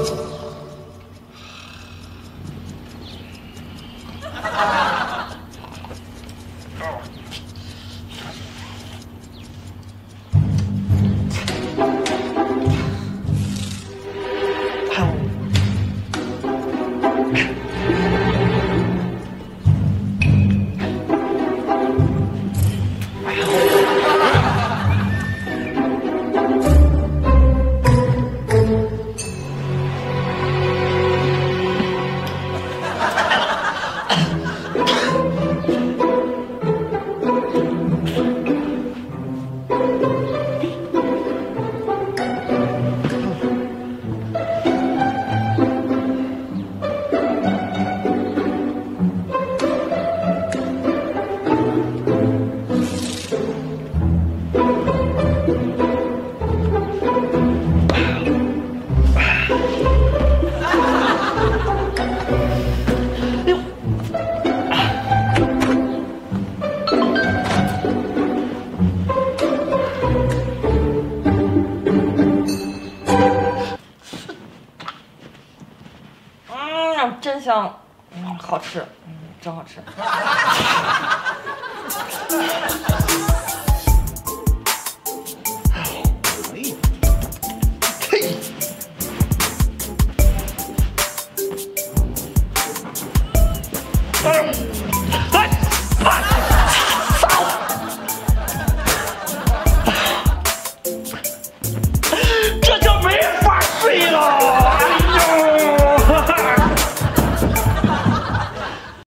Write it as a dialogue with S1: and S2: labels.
S1: Ow. 嗯，真香，嗯，好吃，嗯，真好吃。